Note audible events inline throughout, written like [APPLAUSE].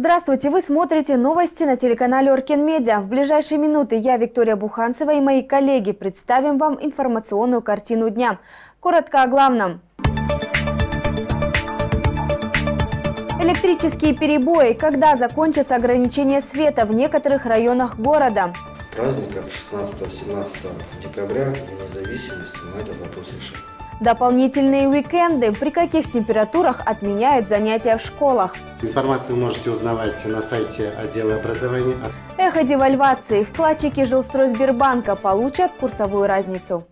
Здравствуйте! Вы смотрите новости на телеканале Оркен Медиа. В ближайшие минуты я, Виктория Буханцева и мои коллеги представим вам информационную картину дня. Коротко о главном. Электрические перебои. Когда закончатся ограничения света в некоторых районах города? Праздников 16-17 декабря независимости мы этот вопрос решим. Дополнительные уикенды. При каких температурах отменяют занятия в школах? Информацию вы можете узнавать на сайте отдела образования. Эхо девальвации. Вкладчики Жилстройсбербанка получат курсовую разницу.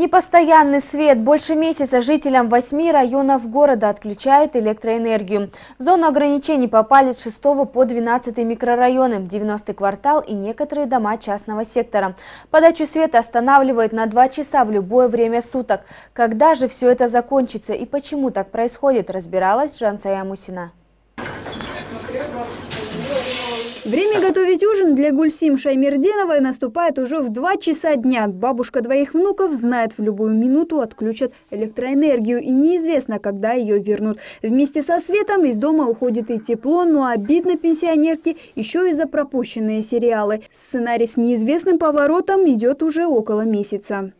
Непостоянный свет. Больше месяца жителям восьми районов города отключают электроэнергию. В зону ограничений попали с 6 по 12 микрорайоны, 90-й квартал и некоторые дома частного сектора. Подачу света останавливают на 2 часа в любое время суток. Когда же все это закончится и почему так происходит, разбиралась Жансая Мусина. Время [LAUGHS] готовить ужин для Гульсим Шаймерденовой наступает уже в 2 часа дня. Бабушка двоих внуков знает, в любую минуту отключат электроэнергию и неизвестно, когда ее вернут. Вместе со светом из дома уходит и тепло, но обидно пенсионерке еще и за пропущенные сериалы. Сценарий с неизвестным поворотом идет уже около месяца.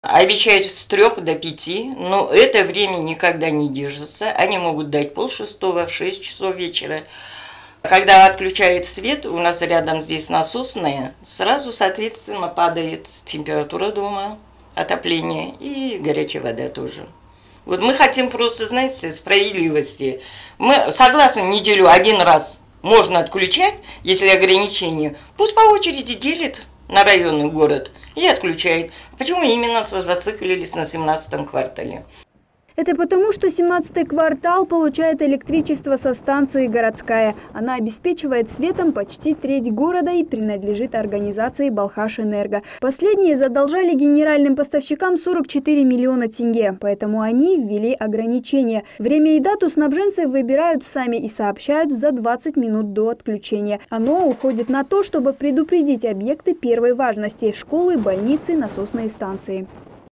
Обещают с трех до пяти, но это время никогда не держится. Они могут дать полшестого в шесть часов вечера. Когда отключают свет, у нас рядом здесь насосная, сразу, соответственно, падает температура дома, отопление и горячая вода тоже. Вот мы хотим просто, знаете, справедливости. Мы согласны неделю один раз можно отключать, если ограничения. Пусть по очереди делит на районный город и отключает. Почему именно зациклились на 17 квартале? Это потому, что 17-й квартал получает электричество со станции «Городская». Она обеспечивает светом почти треть города и принадлежит организации «Балхаш-Энерго». Последние задолжали генеральным поставщикам 44 миллиона тенге, поэтому они ввели ограничения. Время и дату снабженцы выбирают сами и сообщают за 20 минут до отключения. Оно уходит на то, чтобы предупредить объекты первой важности – школы, больницы, насосные станции.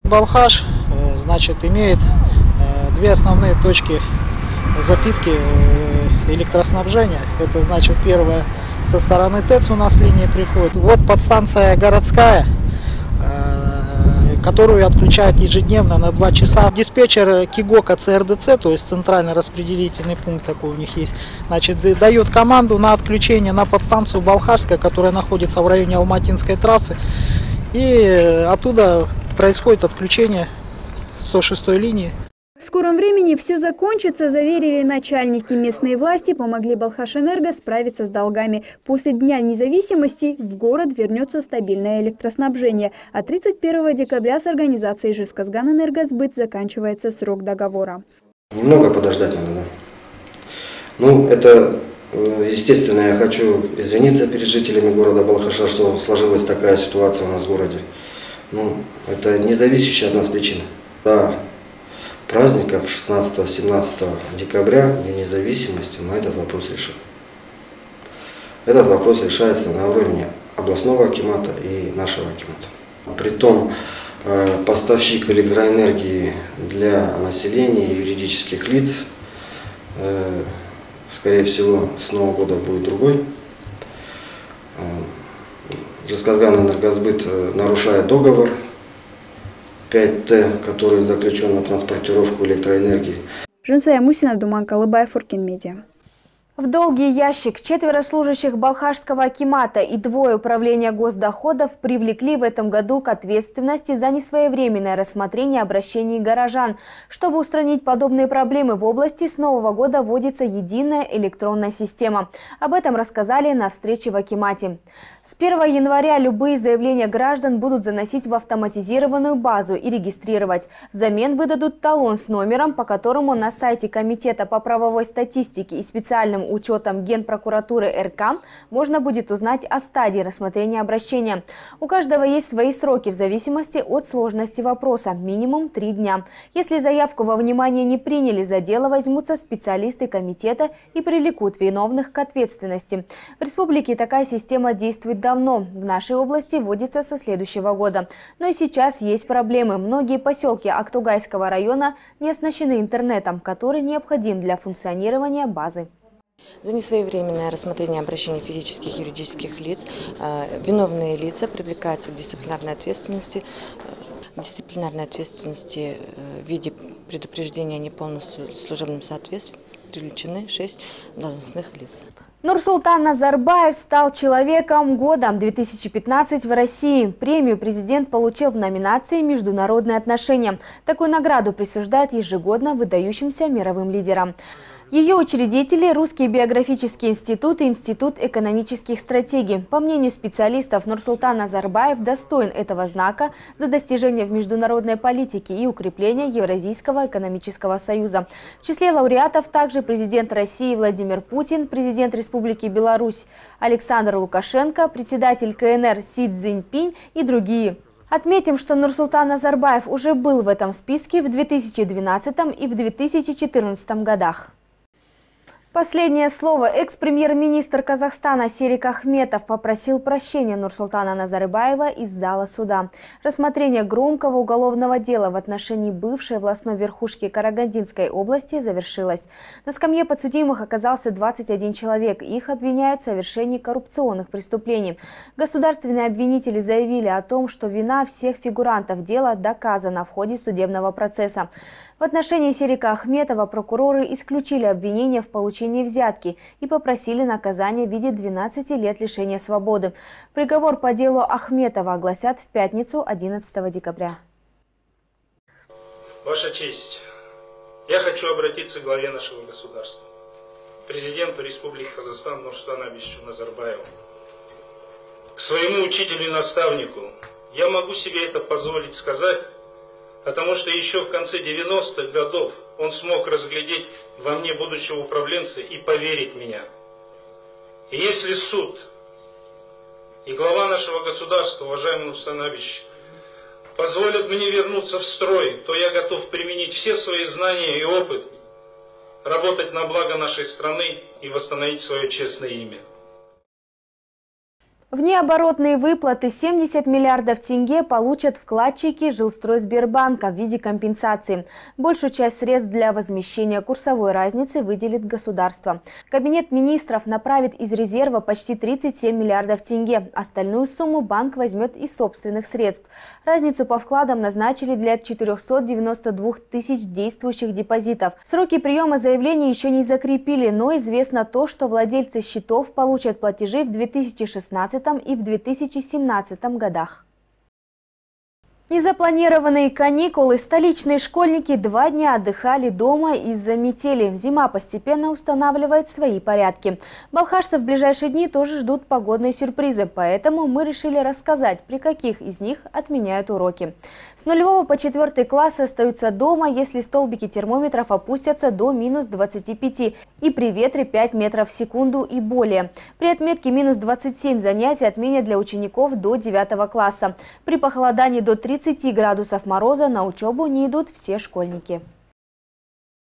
Балхаш, э, значит, имеет две основные точки запитки э, электроснабжения. Это значит первое со стороны ТЭЦ у нас линия приходит. Вот подстанция городская, э, которую отключают ежедневно на 2 часа. Диспетчер КИГОКа ЦРДЦ, то есть центральный распределительный пункт такой у них есть, значит, дает команду на отключение на подстанцию Балхарская, которая находится в районе Алматинской трассы. И оттуда происходит отключение 106 линии. В скором времени все закончится, заверили начальники. Местные власти помогли Балхашэнерго справиться с долгами. После Дня независимости в город вернется стабильное электроснабжение. А 31 декабря с организацией Жисказган Энергосбыт заканчивается срок договора. Немного подождать надо. Ну, это, э, естественно, я хочу извиниться перед жителями города Балхаша, что сложилась такая ситуация у нас в городе. Ну, это не от нас причина. Да, праздников 16-17 декабря, Дня независимости, мы этот вопрос решим. Этот вопрос решается на уровне областного акимата и нашего акимата. Притом э, поставщик электроэнергии для населения и юридических лиц, э, скорее всего, с Нового года будет другой. Жесказган Энергосбыт э, нарушает договор 5Т, который заключен на транспортировку электроэнергии. Жансая Мусина, Думан Калыбаев, Фуркин Медиа. В долгий ящик четверо служащих Балхашского акимата и двое управления госдоходов привлекли в этом году к ответственности за несвоевременное рассмотрение обращений горожан. Чтобы устранить подобные проблемы в области, с нового года вводится единая электронная система. Об этом рассказали на встрече в акимате. С 1 января любые заявления граждан будут заносить в автоматизированную базу и регистрировать. Взамен выдадут талон с номером, по которому на сайте Комитета по правовой статистике и специальным учетом Генпрокуратуры РК можно будет узнать о стадии рассмотрения обращения. У каждого есть свои сроки в зависимости от сложности вопроса, минимум три дня. Если заявку во внимание не приняли, за дело возьмутся специалисты комитета и привлекут виновных к ответственности. В республике такая система действует давно. В нашей области вводится со следующего года. Но и сейчас есть проблемы. Многие поселки Актугайского района не оснащены интернетом, который необходим для функционирования базы. За несвоевременное рассмотрение обращений физических и юридических лиц э, виновные лица привлекаются к дисциплинарной ответственности, э, дисциплинарной ответственности э, в виде предупреждения о неполном служебном соответствии привлечены шесть должностных лиц. Нурсултан Назарбаев стал человеком года 2015 в России. Премию президент получил в номинации «Международные отношения». Такую награду присуждают ежегодно выдающимся мировым лидерам. Ее учредители – Русский биографический институт и Институт экономических стратегий. По мнению специалистов, Нурсултан Назарбаев достоин этого знака за достижение в международной политике и укрепление Евразийского экономического союза. В числе лауреатов также президент России Владимир Путин, президент Республики Беларусь Александр Лукашенко, председатель КНР Си Цзиньпинь и другие. Отметим, что Нурсултан Назарбаев уже был в этом списке в 2012 и в 2014 годах. Последнее слово. Экс-премьер-министр Казахстана Серик Ахметов попросил прощения Нурсултана Назарбаева из зала суда. Рассмотрение громкого уголовного дела в отношении бывшей властной верхушки Карагандинской области завершилось. На скамье подсудимых оказался 21 человек. Их обвиняют в совершении коррупционных преступлений. Государственные обвинители заявили о том, что вина всех фигурантов дела доказана в ходе судебного процесса. В отношении Серика Ахметова прокуроры исключили обвинения в получении взятки и попросили наказания в виде 12 лет лишения свободы. Приговор по делу Ахметова огласят в пятницу 11 декабря. Ваша честь, я хочу обратиться к главе нашего государства, президенту Республики Казахстан Нурсултану Абишевичу Назарбаеву, к своему учителю и наставнику. Я могу себе это позволить сказать, потому что еще в конце 90-х годов он смог разглядеть во мне будущего управленца и поверить меня. И если суд и глава нашего государства, уважаемый Установич, позволят мне вернуться в строй, то я готов применить все свои знания и опыт, работать на благо нашей страны и восстановить свое честное имя. Внеоборотные выплаты 70 миллиардов тенге получат вкладчики Жилстройсбербанка в виде компенсации. Большую часть средств для возмещения курсовой разницы выделит государство. Кабинет министров направит из резерва почти 37 миллиардов тенге. Остальную сумму банк возьмет из собственных средств. Разницу по вкладам назначили для 492 тысяч действующих депозитов. Сроки приема заявлений еще не закрепили, но известно то, что владельцы счетов получат платежи в 2016 и в 2017 годах. Незапланированные каникулы. Столичные школьники два дня отдыхали дома из-за метели. Зима постепенно устанавливает свои порядки. Балхашцев в ближайшие дни тоже ждут погодные сюрпризы, поэтому мы решили рассказать, при каких из них отменяют уроки. С нулевого по четвертый класс остаются дома, если столбики термометров опустятся до минус 25 и при ветре 5 метров в секунду и более. При отметке минус 27 занятия отменят для учеников до 9 класса. При похолодании до 30 30 градусов мороза на учебу не идут все школьники.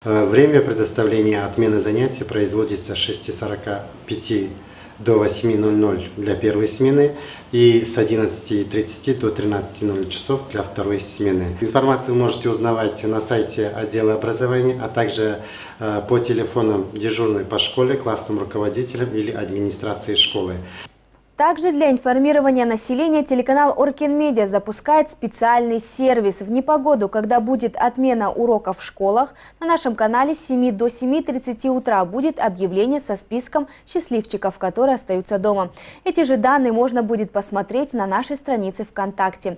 Э, время предоставления отмены занятий производится с 6.45 до 8.00 для первой смены и с 11.30 до 13.00 часов для второй смены. Информацию вы можете узнавать на сайте отдела образования, а также э, по телефонам дежурной по школе, классным руководителям или администрации школы. Также для информирования населения телеканал Оркин Медиа запускает специальный сервис. В непогоду, когда будет отмена уроков в школах, на нашем канале с 7 до 7.30 утра будет объявление со списком счастливчиков, которые остаются дома. Эти же данные можно будет посмотреть на нашей странице ВКонтакте.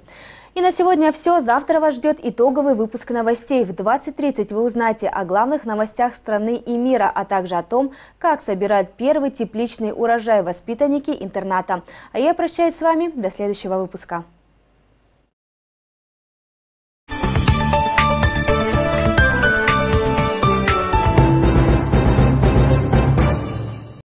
И на сегодня все. Завтра вас ждет итоговый выпуск новостей. В 20.30 вы узнаете о главных новостях страны и мира, а также о том, как собирают первый тепличный урожай воспитанники интерната. А я прощаюсь с вами до следующего выпуска.